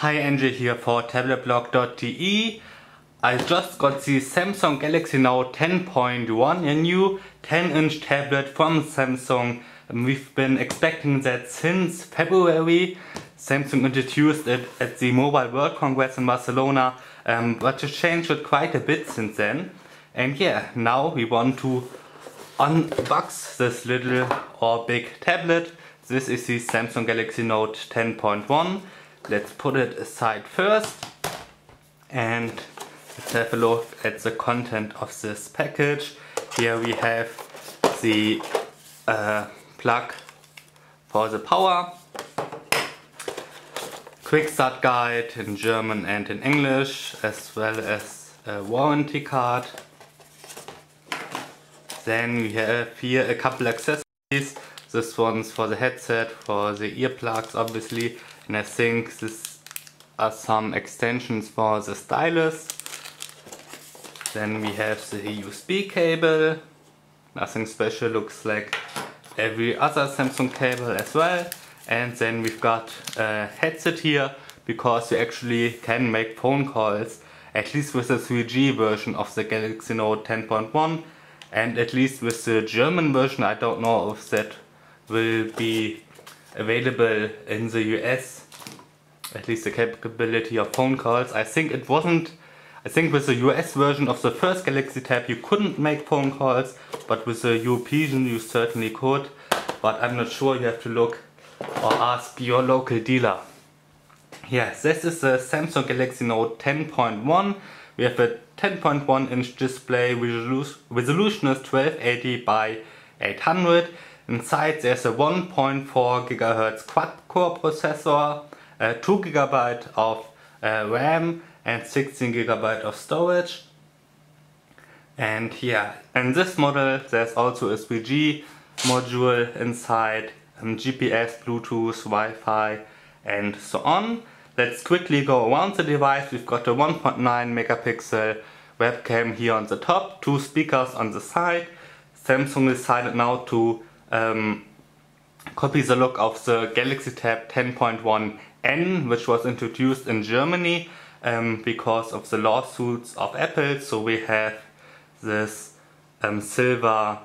Hi Angie here for tabletblog.de. I just got the Samsung Galaxy Note 10.1, a new 10 inch tablet from Samsung. We've been expecting that since February. Samsung introduced it at the Mobile World Congress in Barcelona, um, but it changed it quite a bit since then. And yeah, now we want to unbox this little or big tablet. This is the Samsung Galaxy Note 10.1. Let's put it aside first and let's have a look at the content of this package. Here we have the uh, plug for the power, quick start guide in German and in English, as well as a warranty card. Then we have here a couple accessories. This one's for the headset, for the earplugs obviously, and I think this are some extensions for the stylus. Then we have the USB cable. Nothing special, looks like every other Samsung cable as well. And then we've got a headset here because you actually can make phone calls at least with the 3G version of the Galaxy Note 10.1 and at least with the German version I don't know if that will be available in the US at least the capability of phone calls. I think it wasn't I think with the US version of the first Galaxy Tab you couldn't make phone calls but with the European you certainly could but I'm not sure you have to look or ask your local dealer. Yes, this is the Samsung Galaxy Note 10.1. We have a 10.1 inch display resolution is 1280 by 800 Inside there's a 1.4 GHz quad-core processor, uh, 2 GB of uh, RAM and 16 GB of storage. And yeah, in this model there's also a 3G module inside, um, GPS, Bluetooth, Wi-Fi and so on. Let's quickly go around the device. We've got a 1.9 megapixel webcam here on the top, two speakers on the side. Samsung decided now to um, copy the look of the Galaxy Tab 10.1N which was introduced in Germany um, because of the lawsuits of Apple. So we have this um, silver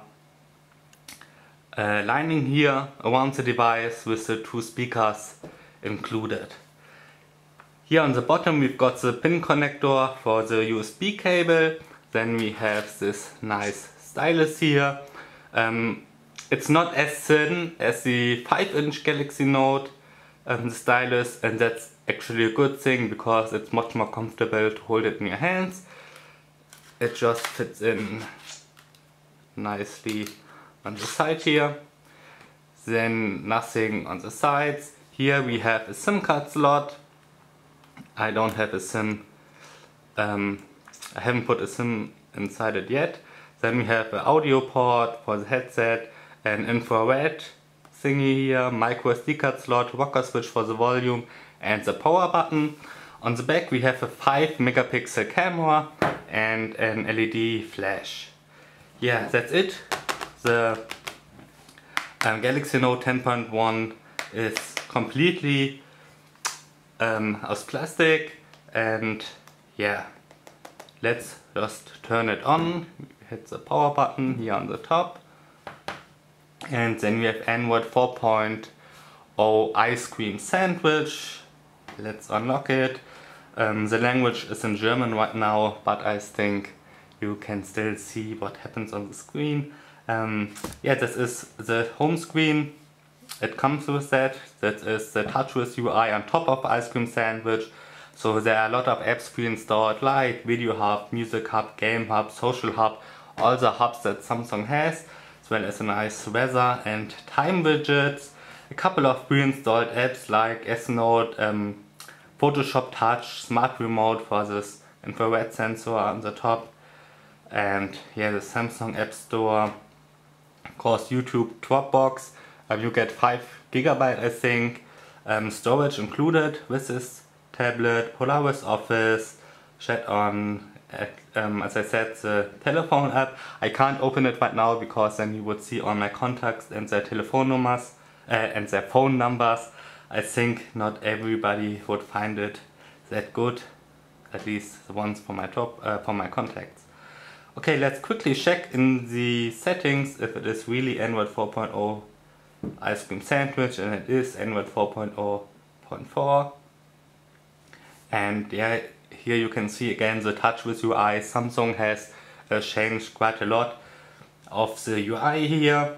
uh, lining here around the device with the two speakers included. Here on the bottom we've got the pin connector for the USB cable. Then we have this nice stylus here. Um, it's not as thin as the 5 inch Galaxy Note um, the stylus and that's actually a good thing because it's much more comfortable to hold it in your hands. It just fits in nicely on the side here. Then nothing on the sides. Here we have a SIM card slot. I don't have a SIM. Um, I haven't put a SIM inside it yet. Then we have an audio port for the headset an infrared thingy here, micro SD card slot, rocker switch for the volume and the power button. On the back we have a 5 megapixel camera and an LED flash. Yeah, that's it. The um, Galaxy Note 10.1 is completely um, aus plastic and yeah, let's just turn it on. Hit the power button here on the top and then we have Android 4.0 ice cream sandwich. Let's unlock it. Um, the language is in German right now, but I think you can still see what happens on the screen. Um, yeah, this is the home screen. It comes with that. That is the TouchWiz UI on top of Ice Cream Sandwich. So there are a lot of apps pre-installed like Video Hub, Music Hub, Game Hub, Social Hub, all the hubs that Samsung has as well as a nice weather and time widgets, a couple of pre-installed apps like S-Note, um, Photoshop Touch, Smart Remote for this infrared sensor on the top, and yeah, the Samsung App Store, of course YouTube Dropbox, um, you get 5 gigabyte I think, um, storage included with this tablet, Polaris Office, ChatON um, as I said, the telephone app. I can't open it right now because then you would see all my contacts and their telephone numbers uh, and their phone numbers. I think not everybody would find it that good, at least the ones for my top uh, for my contacts. Okay, let's quickly check in the settings if it is really Android 4.0 ice cream sandwich and it is Android 4.0.4 and yeah here you can see again the TouchWiz UI Samsung has uh, changed quite a lot of the UI here.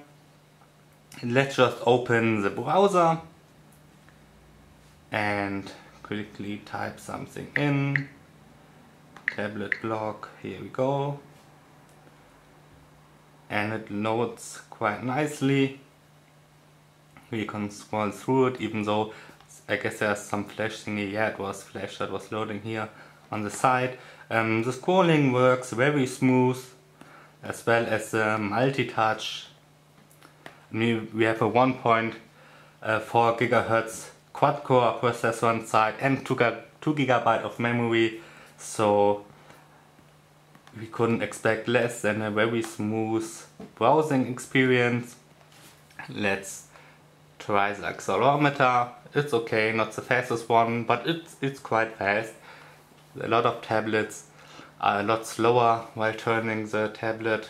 Let's just open the browser and quickly type something in. Tablet blog here we go. And it loads quite nicely. We can scroll through it even though I guess there's some flash thingy yeah it was flash that was loading here on the side um, the scrolling works very smooth as well as the multi-touch we have a 1.4 uh, gigahertz quad-core processor on side and 2, 2 gigabyte of memory so we couldn't expect less than a very smooth browsing experience. Let's try the accelerometer. It's okay, not the fastest one, but it's, it's quite fast. A lot of tablets are a lot slower while turning the tablet.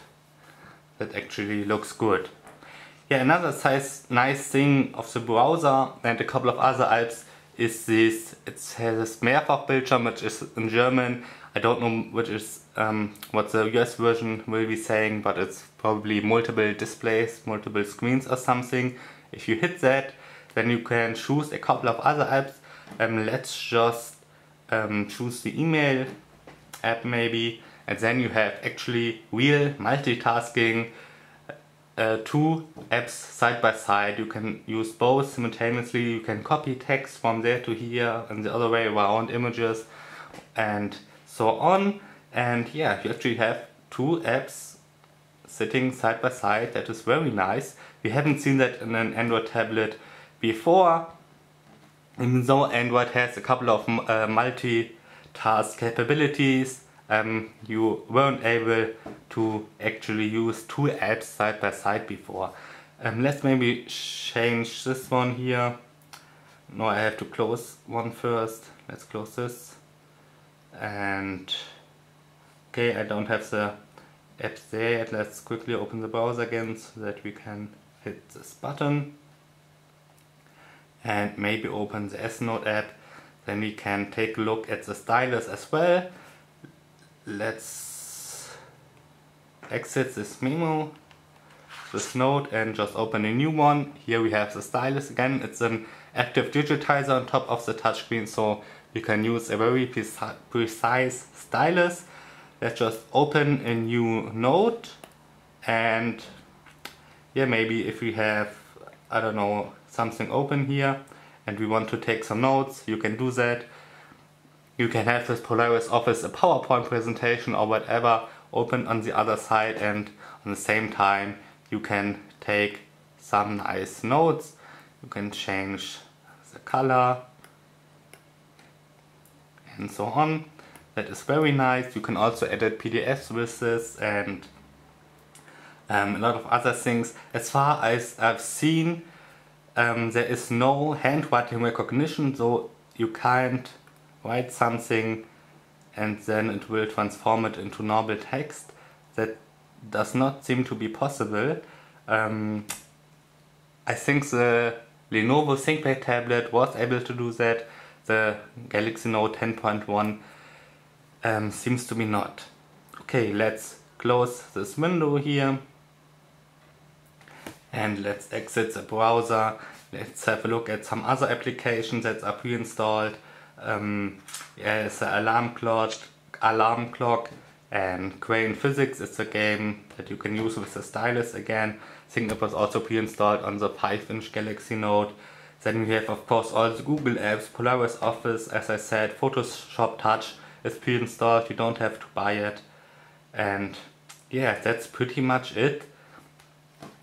That actually looks good. Yeah, another size, nice thing of the browser and a couple of other apps is this, it has Mehrfachbildschirm which is in German. I don't know which is um, what the US version will be saying, but it's probably multiple displays, multiple screens or something. If you hit that, then you can choose a couple of other apps. Um, let's just um, choose the email app maybe, and then you have actually real multitasking uh, two apps side by side. You can use both simultaneously. You can copy text from there to here and the other way around images and so on. And yeah, you actually have two apps sitting side by side. That is very nice. We haven't seen that in an Android tablet before. Even though Android has a couple of uh, multi-task capabilities, um, you weren't able to actually use two apps side by side before. Um, let's maybe change this one here. No, I have to close one first. Let's close this. And okay, I don't have the apps there yet. Let's quickly open the browser again so that we can hit this button. And maybe open the S-Note app. Then we can take a look at the stylus as well. Let's exit this memo this node and just open a new one. Here we have the stylus again. It's an active digitizer on top of the touchscreen so you can use a very precise stylus. Let's just open a new node. And yeah maybe if we have I don't know something open here and we want to take some notes you can do that you can have this Polaris Office a PowerPoint presentation or whatever open on the other side and on the same time you can take some nice notes. You can change the color and so on. That is very nice. You can also edit PDFs with this and um, a lot of other things. As far as I've seen, um, there is no handwriting recognition, so you can't write something and then it will transform it into normal text. That does not seem to be possible. Um, I think the Lenovo ThinkPad tablet was able to do that. The Galaxy Note 10.1 um, seems to be not. Okay, let's close this window here and let's exit the browser. Let's have a look at some other applications that are pre-installed um, yeah, it's an alarm clock, alarm clock and Crane Physics is a game that you can use with the stylus again. I think it was also pre-installed on the 5-inch Galaxy Note. Then we have of course all the Google apps, Polaris Office, as I said, Photoshop Touch is pre-installed, you don't have to buy it. And yeah, that's pretty much it.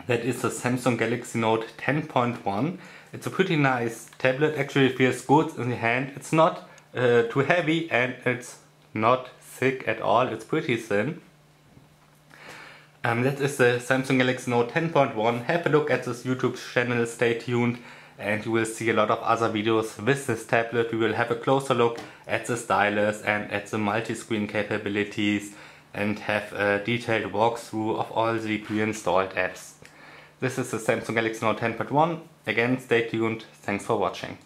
That is the Samsung Galaxy Note 10.1. It's a pretty nice tablet, actually feels good in the hand. It's not uh, too heavy and it's not thick at all, it's pretty thin. Um, that is the Samsung Galaxy Note 10.1. Have a look at this YouTube channel, stay tuned and you will see a lot of other videos with this tablet. We will have a closer look at the stylus and at the multi-screen capabilities and have a detailed walkthrough of all the pre-installed apps. This is the Samsung Galaxy Note 10 Part 1. Again, stay tuned. Thanks for watching.